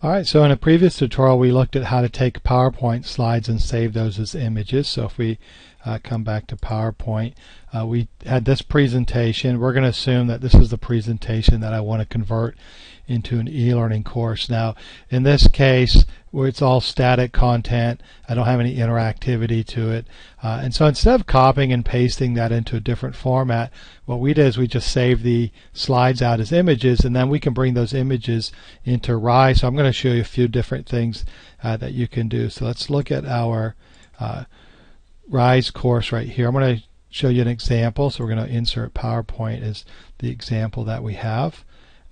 Alright, so in a previous tutorial we looked at how to take PowerPoint slides and save those as images. So if we uh, come back to PowerPoint, uh, we had this presentation. We're going to assume that this is the presentation that I want to convert into an e-learning course. Now, in this case, where it's all static content, I don't have any interactivity to it. Uh, and so instead of copying and pasting that into a different format, what we did is we just saved the slides out as images, and then we can bring those images into Rise. So I'm going to show you a few different things uh, that you can do. So let's look at our uh, Rise course right here. I'm going to show you an example. So we're going to insert PowerPoint as the example that we have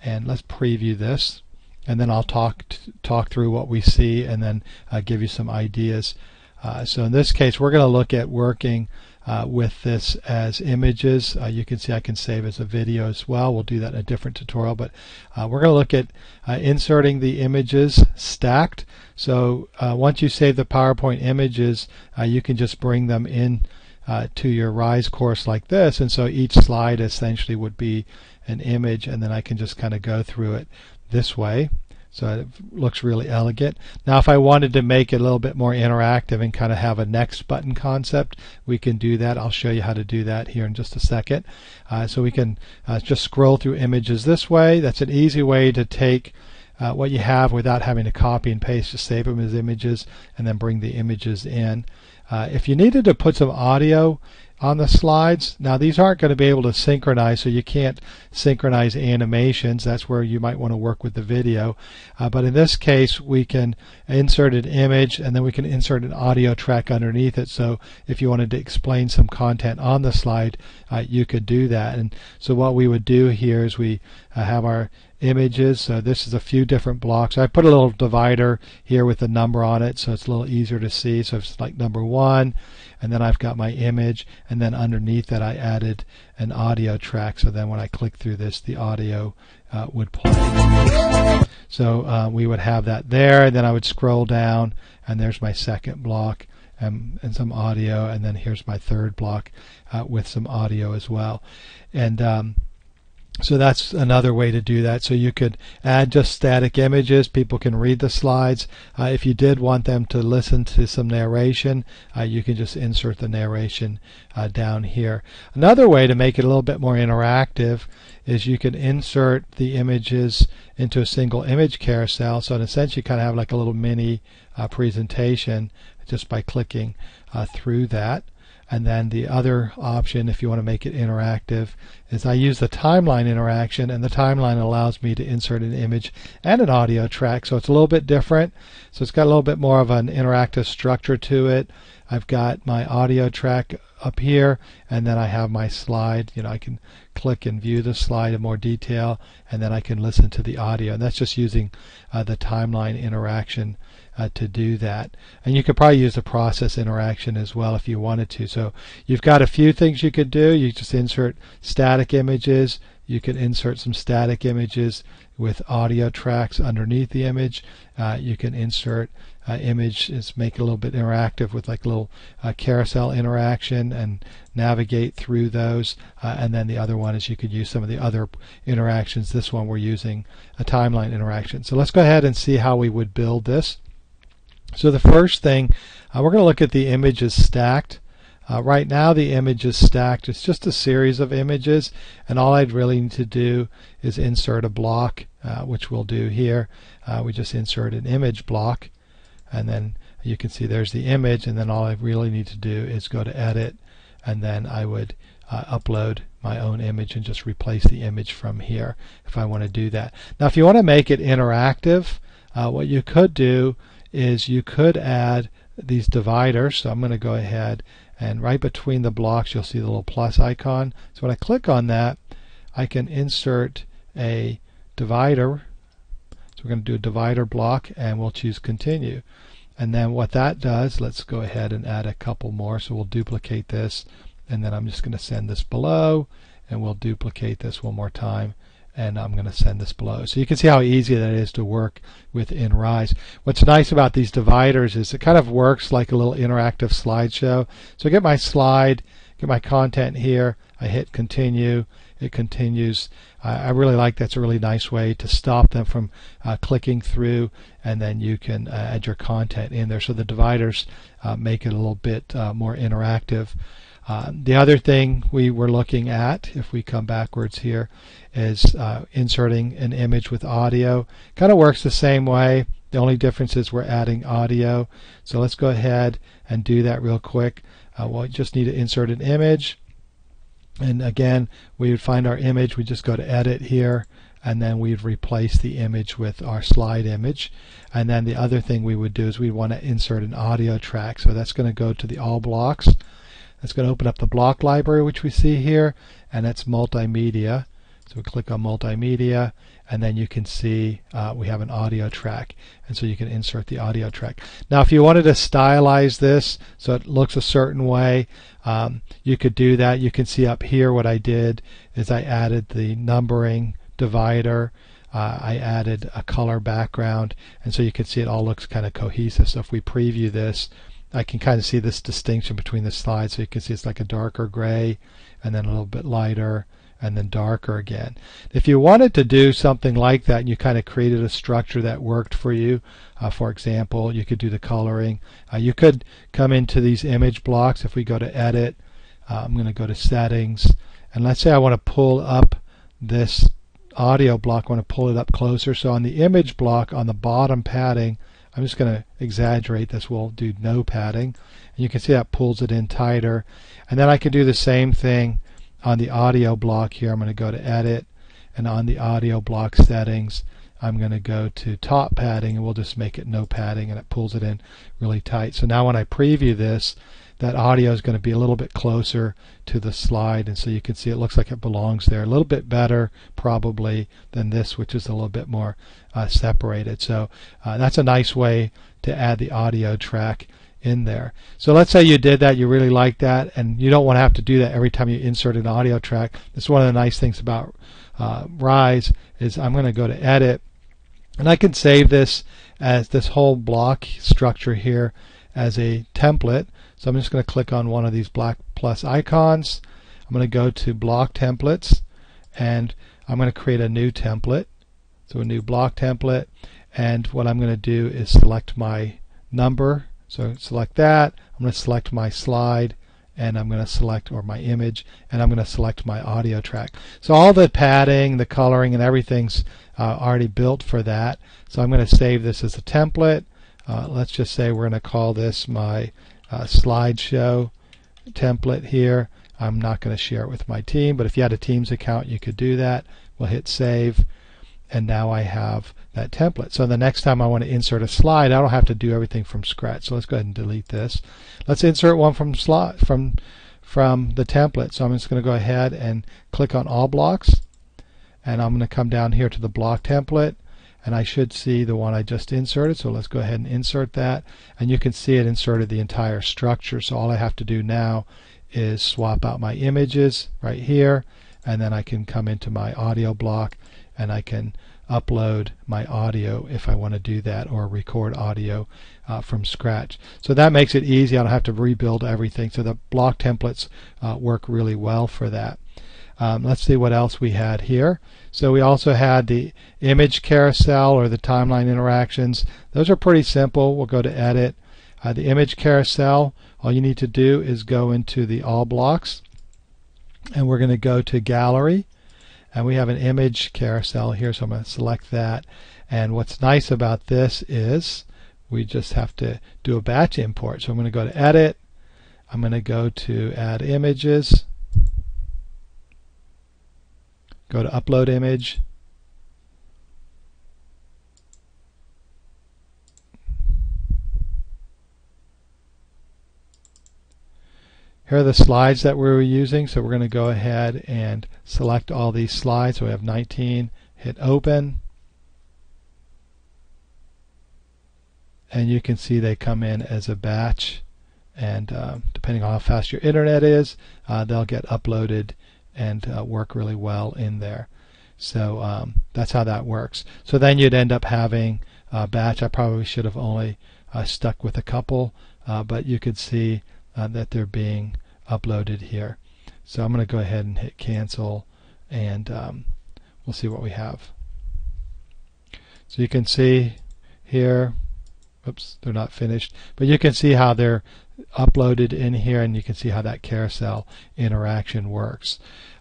and let's preview this and then I'll talk talk through what we see and then uh, give you some ideas. Uh, so in this case we're going to look at working uh, with this as images. Uh, you can see I can save as a video as well. We'll do that in a different tutorial but uh, we're going to look at uh, inserting the images stacked. So once you save the PowerPoint images you can just bring them in uh, to your RISE course like this and so each slide essentially would be an image and then I can just kind of go through it this way so it looks really elegant. Now if I wanted to make it a little bit more interactive and kind of have a next button concept we can do that. I'll show you how to do that here in just a second. Uh, so we can uh, just scroll through images this way. That's an easy way to take uh, what you have without having to copy and paste. Just save them as images and then bring the images in. Uh, if you needed to put some audio on the slides, now these aren't going to be able to synchronize, so you can't synchronize animations. That's where you might want to work with the video. Uh, but in this case, we can insert an image and then we can insert an audio track underneath it. So if you wanted to explain some content on the slide, uh, you could do that. And so what we would do here is we uh, have our images. So this is a few different blocks. I put a little divider here with a number on it so it's a little easier to see. So it's like number one and then I've got my image and then underneath that I added an audio track so then when I click through this the audio uh, would play. So uh, we would have that there and then I would scroll down and there's my second block and, and some audio and then here's my third block uh, with some audio as well. And um, so that's another way to do that. So you could add just static images. People can read the slides. Uh, if you did want them to listen to some narration, uh, you can just insert the narration uh, down here. Another way to make it a little bit more interactive is you can insert the images into a single image carousel. So in a sense, you kind of have like a little mini uh, presentation just by clicking uh, through that. And then the other option, if you want to make it interactive, is I use the timeline interaction, and the timeline allows me to insert an image and an audio track. So it's a little bit different. So it's got a little bit more of an interactive structure to it. I've got my audio track up here, and then I have my slide. You know, I can click and view the slide in more detail, and then I can listen to the audio. And that's just using uh, the timeline interaction uh, to do that. And you could probably use the process interaction as well if you wanted to. So you've got a few things you could do. You just insert static images. You could insert some static images with audio tracks underneath the image. Uh, you can insert uh, images, make it a little bit interactive with like a little uh, carousel interaction and navigate through those. Uh, and then the other one is you could use some of the other interactions. This one we're using a timeline interaction. So let's go ahead and see how we would build this. So the first thing, uh, we're going to look at the images stacked. Uh, right now the image is stacked. It's just a series of images and all I'd really need to do is insert a block uh, which we'll do here. Uh, we just insert an image block and then you can see there's the image and then all I really need to do is go to edit and then I would uh, upload my own image and just replace the image from here if I want to do that. Now if you want to make it interactive uh, what you could do is you could add these dividers. So I'm going to go ahead and right between the blocks you'll see the little plus icon. So when I click on that I can insert a divider. So we're going to do a divider block and we'll choose continue. And then what that does, let's go ahead and add a couple more. So we'll duplicate this and then I'm just going to send this below and we'll duplicate this one more time and I'm going to send this below. So you can see how easy that is to work with in Rise. What's nice about these dividers is it kind of works like a little interactive slideshow. So I get my slide, get my content here, I hit continue, it continues. I really like that's a really nice way to stop them from uh, clicking through, and then you can uh, add your content in there. So the dividers uh, make it a little bit uh, more interactive. Uh, the other thing we were looking at, if we come backwards here, is uh, inserting an image with audio. Kind of works the same way. The only difference is we're adding audio. So let's go ahead and do that real quick. Uh, we'll just need to insert an image. And again, we would find our image. We just go to edit here and then we'd replace the image with our slide image. And then the other thing we would do is we would want to insert an audio track. So that's going to go to the all blocks. That's going to open up the block library which we see here and that's multimedia. So we click on multimedia and then you can see uh, we have an audio track and so you can insert the audio track. Now if you wanted to stylize this so it looks a certain way um, you could do that. You can see up here what I did is I added the numbering divider uh, I added a color background and so you can see it all looks kind of cohesive so if we preview this I can kind of see this distinction between the slides so you can see it's like a darker gray and then a little bit lighter and then darker again. If you wanted to do something like that and you kind of created a structure that worked for you, uh, for example, you could do the coloring. Uh, you could come into these image blocks. If we go to edit, uh, I'm going to go to settings and let's say I want to pull up this audio block, I want to pull it up closer. So on the image block on the bottom padding, I'm just going to exaggerate this. We'll do no padding. And you can see that pulls it in tighter. And then I can do the same thing on the audio block here. I'm going to go to edit and on the audio block settings I'm going to go to top padding and we'll just make it no padding and it pulls it in really tight. So now when I preview this that audio is going to be a little bit closer to the slide and so you can see it looks like it belongs there. A little bit better probably than this which is a little bit more uh, separated. So uh, that's a nice way to add the audio track in there. So let's say you did that you really like that and you don't want to have to do that every time you insert an audio track. That's one of the nice things about uh, Rise is I'm going to go to edit and I can save this as this whole block structure here as a template so I'm just going to click on one of these black plus icons. I'm going to go to block templates and I'm going to create a new template. So a new block template and what I'm going to do is select my number. So select that. I'm going to select my slide and I'm going to select or my image and I'm going to select my audio track. So all the padding, the coloring and everything's uh, already built for that. So I'm going to save this as a template. Uh, let's just say we're going to call this my uh, slideshow template here. I'm not going to share it with my team, but if you had a Teams account, you could do that. We'll hit save, and now I have that template. So the next time I want to insert a slide, I don't have to do everything from scratch. So let's go ahead and delete this. Let's insert one from slide from from the template. So I'm just going to go ahead and click on all blocks, and I'm going to come down here to the block template, and I should see the one I just inserted so let's go ahead and insert that and you can see it inserted the entire structure so all I have to do now is swap out my images right here and then I can come into my audio block and I can upload my audio if I want to do that or record audio uh, from scratch. So that makes it easy. I don't have to rebuild everything. So the block templates uh, work really well for that. Um, let's see what else we had here. So we also had the image carousel or the timeline interactions. Those are pretty simple. We'll go to edit. Uh, the image carousel, all you need to do is go into the all blocks and we're going to go to gallery and we have an image carousel here so I'm going to select that and what's nice about this is we just have to do a batch import so I'm going to go to edit I'm going to go to add images Go to upload image. Here are the slides that we were using, so we're going to go ahead and select all these slides. So we have 19, hit open, and you can see they come in as a batch and uh, depending on how fast your internet is, uh, they'll get uploaded and uh, work really well in there. So um, that's how that works. So then you'd end up having a batch. I probably should have only uh, stuck with a couple, uh, but you could see uh, that they're being uploaded here. So I'm going to go ahead and hit cancel and um, we'll see what we have. So you can see here, oops, they're not finished, but you can see how they're uploaded in here and you can see how that carousel interaction works.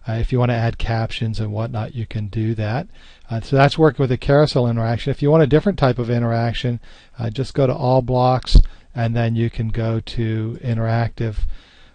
Uh, if you want to add captions and whatnot, you can do that. Uh, so that's working with a carousel interaction. If you want a different type of interaction, uh, just go to all blocks and then you can go to interactive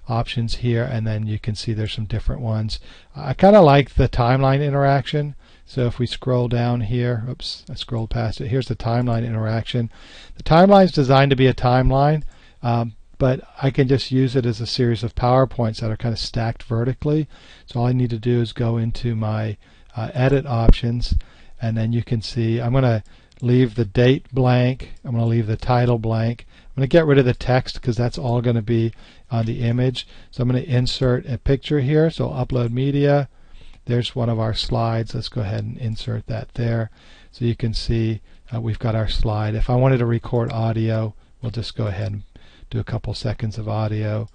options here and then you can see there's some different ones. I kind of like the timeline interaction. So if we scroll down here, oops, I scrolled past it. Here's the timeline interaction. The timeline is designed to be a timeline, um, but I can just use it as a series of PowerPoints that are kind of stacked vertically. So all I need to do is go into my uh, edit options and then you can see I'm going to leave the date blank. I'm going to leave the title blank. I'm going to get rid of the text because that's all going to be on the image. So I'm going to insert a picture here. So upload media. There's one of our slides. Let's go ahead and insert that there. So you can see uh, we've got our slide. If I wanted to record audio, we'll just go ahead and do a couple seconds of audio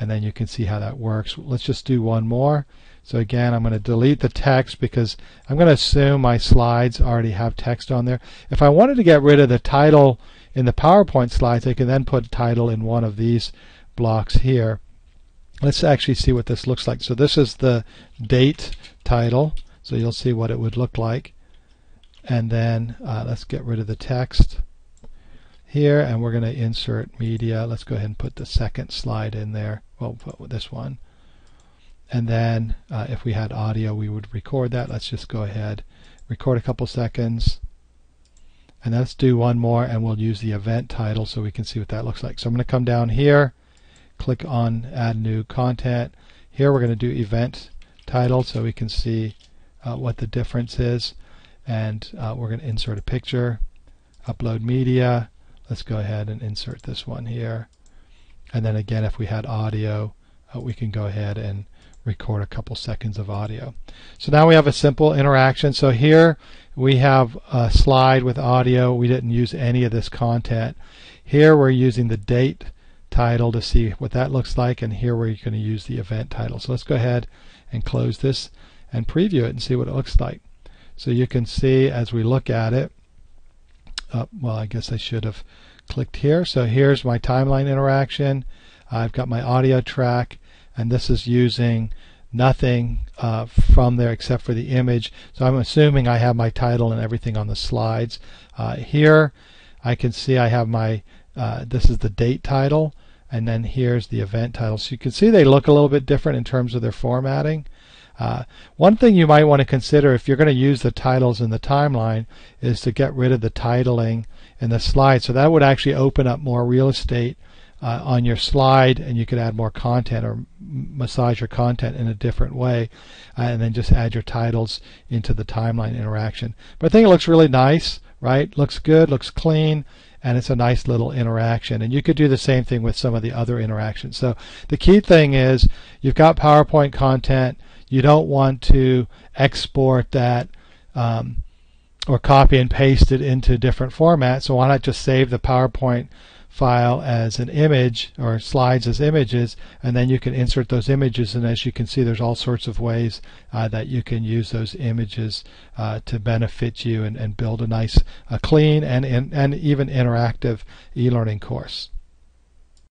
and then you can see how that works. Let's just do one more. So again, I'm going to delete the text because I'm going to assume my slides already have text on there. If I wanted to get rid of the title in the PowerPoint slides, I can then put title in one of these blocks here. Let's actually see what this looks like. So this is the date title. So you'll see what it would look like. And then uh, let's get rid of the text here and we're going to insert media. Let's go ahead and put the second slide in there. Well, put this one. And then uh, if we had audio, we would record that. Let's just go ahead, record a couple seconds. And let's do one more and we'll use the event title so we can see what that looks like. So I'm going to come down here, click on add new content. Here we're going to do event title so we can see uh, what the difference is. And uh, we're going to insert a picture, upload media. Let's go ahead and insert this one here. And then again, if we had audio, uh, we can go ahead and record a couple seconds of audio. So now we have a simple interaction. So here we have a slide with audio. We didn't use any of this content. Here we're using the date title to see what that looks like and here we're going to use the event title. So let's go ahead and close this and preview it and see what it looks like. So you can see as we look at it, uh, well I guess I should have clicked here. So here's my timeline interaction. I've got my audio track and this is using nothing uh, from there except for the image. So I'm assuming I have my title and everything on the slides. Uh, here I can see I have my, uh, this is the date title, and then here's the event title. So you can see they look a little bit different in terms of their formatting. Uh, one thing you might want to consider if you're going to use the titles in the timeline is to get rid of the titling in the slide. So that would actually open up more real estate uh, on your slide and you could add more content or massage your content in a different way uh, and then just add your titles into the timeline interaction. But I think it looks really nice, right? Looks good, looks clean, and it's a nice little interaction. And you could do the same thing with some of the other interactions. So the key thing is you've got PowerPoint content. You don't want to export that um, or copy and paste it into different formats. So why not just save the PowerPoint file as an image or slides as images and then you can insert those images and as you can see there's all sorts of ways uh, that you can use those images uh, to benefit you and, and build a nice uh, clean and, and, and even interactive e-learning course.